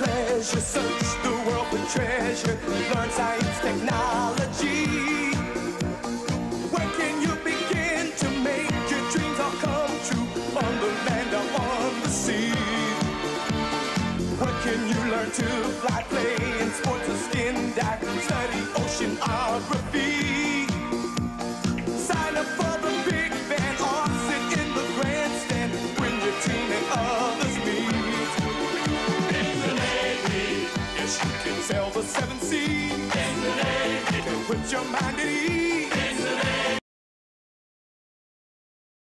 leisure, search the world for treasure, learn science, technology. Where can you begin to make your dreams all come true on the land or on the sea? What can you learn to fly, play in sports or skin dive, study oceanography? Yes, you can sail the seven seas. The Navy, put your mind at ease.